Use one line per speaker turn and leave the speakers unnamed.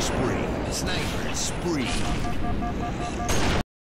spree. Sniper spree.